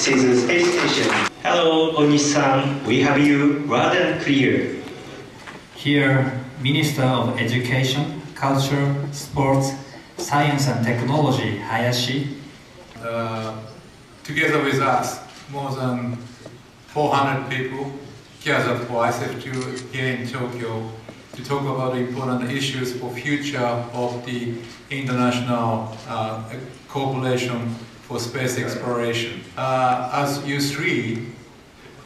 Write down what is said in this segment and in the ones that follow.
This is Space Station. Hello, Onishi-san. We have you loud and clear. Here, Minister of Education, Culture, Sports, Science and Technology, Hayashi. Uh, together with us, more than 400 people gathered for ISEF2 here in Tokyo to talk about important issues for future of the international uh, cooperation for space exploration. Uh, as you three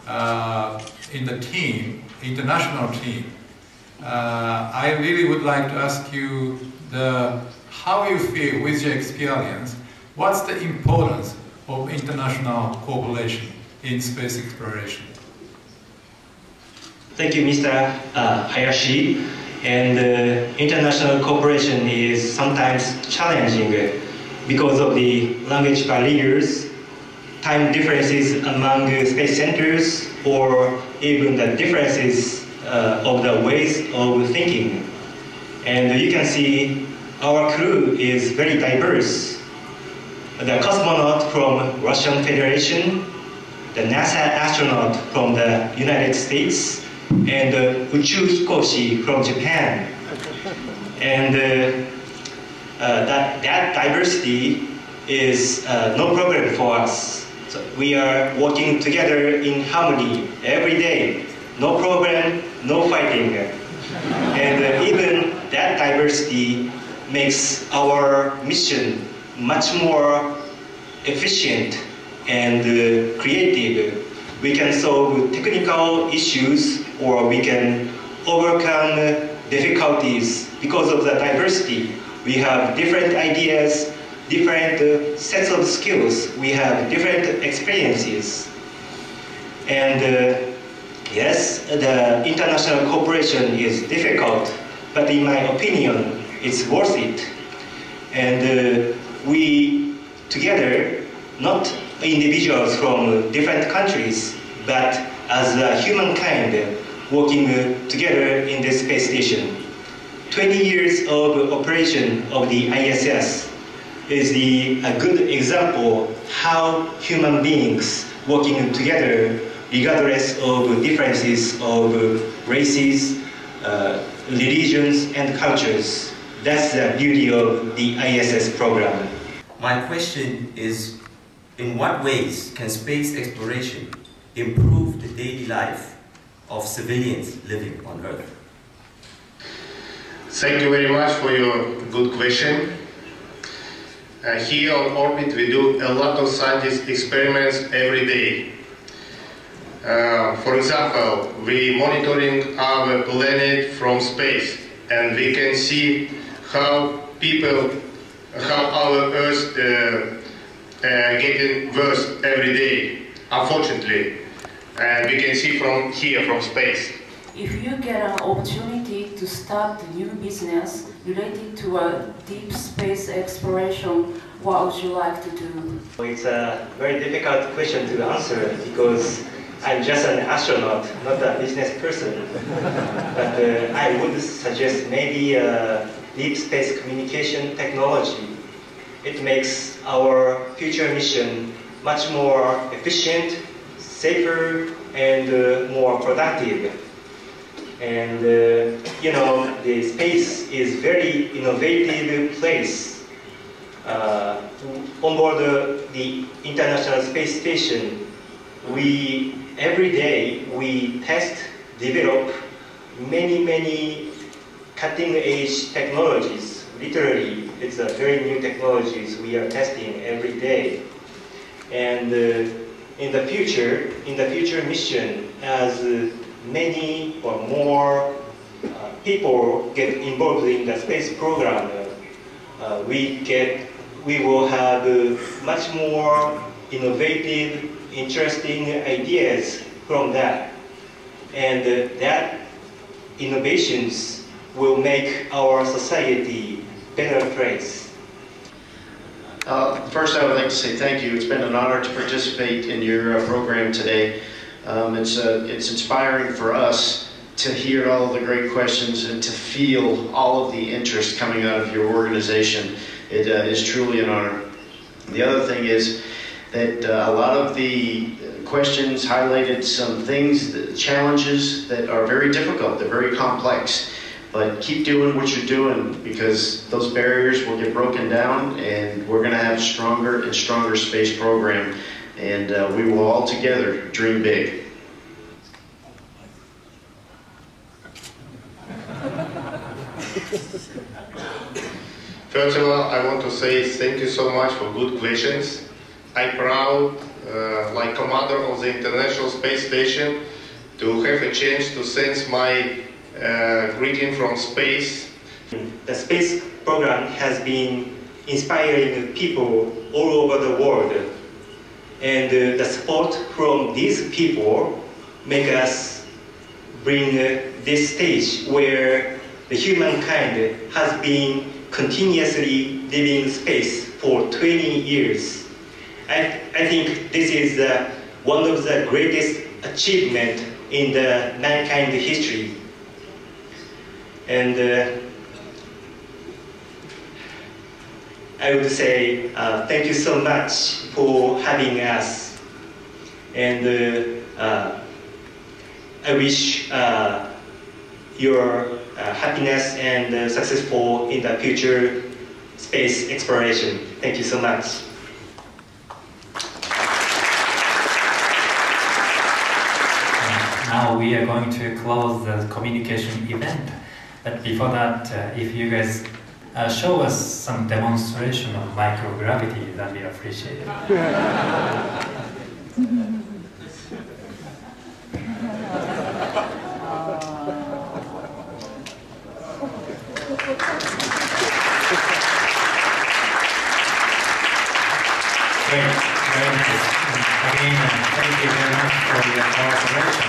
uh, in the team, international team, uh, I really would like to ask you the how you feel with your experience. What's the importance of international cooperation in space exploration? Thank you, Mr. Uh, Hayashi. And uh, international cooperation is sometimes challenging because of the language barriers, time differences among space centers, or even the differences uh, of the ways of thinking. And you can see our crew is very diverse. The cosmonaut from Russian Federation, the NASA astronaut from the United States, and the Uchu Hikoshi from Japan. And uh, uh, that, that diversity is uh, no problem for us. So we are working together in harmony every day. No problem, no fighting. And uh, even that diversity makes our mission much more efficient and uh, creative. We can solve technical issues or we can overcome difficulties because of the diversity. We have different ideas, different uh, sets of skills. We have different experiences. And uh, yes, the international cooperation is difficult, but in my opinion, it's worth it. And uh, we together, not individuals from different countries, but as a humankind working together in this space station. 20 years of operation of the ISS is the, a good example how human beings working together regardless of differences of races, uh, religions, and cultures. That's the beauty of the ISS program. My question is, in what ways can space exploration improve the daily life of civilians living on Earth? Thank you very much for your good question. Uh, here on orbit we do a lot of scientific experiments every day. Uh, for example, we monitoring our planet from space and we can see how people, how our Earth uh, uh getting worse every day, unfortunately. And we can see from here, from space. If you get an opportunity to start a new business related to a deep space exploration, what would you like to do? It's a very difficult question to answer because I'm just an astronaut, not a business person. but uh, I would suggest maybe a deep space communication technology. It makes our future mission much more efficient, safer, and uh, more productive. And uh, you know, the space is very innovative place. Uh, on board the, the International Space Station, we every day we test, develop many, many cutting-edge technologies. Literally, it's a very new technologies we are testing every day. And uh, in the future, in the future mission, as uh, many or more uh, people get involved in the space program, uh, we get, we will have much more innovative, interesting ideas from that. And that innovations will make our society better place. Uh, first, I would like to say thank you. It's been an honor to participate in your uh, program today. Um, it's, uh, it's inspiring for us to hear all the great questions and to feel all of the interest coming out of your organization. It uh, is truly an honor. The other thing is that uh, a lot of the questions highlighted some things, the challenges that are very difficult, they're very complex. But keep doing what you're doing because those barriers will get broken down and we're going to have a stronger and stronger space program and uh, we will all together dream big. First of all, I want to say thank you so much for good questions. I'm proud, uh, like commander of the International Space Station, to have a chance to send my uh, greeting from space. The space program has been inspiring people all over the world. And uh, the support from these people make us bring uh, this stage where the humankind has been continuously living space for 20 years. I, I think this is uh, one of the greatest achievement in the mankind history. And uh, I would say uh, thank you so much for having us. And uh, uh, I wish uh, your uh, happiness and successful in the future space exploration. Thank you so much. Now we are going to close the communication event. But before that, uh, if you guys uh, show us some demonstration of microgravity, that we appreciate it. Great. Again, thank you very much for your cooperation.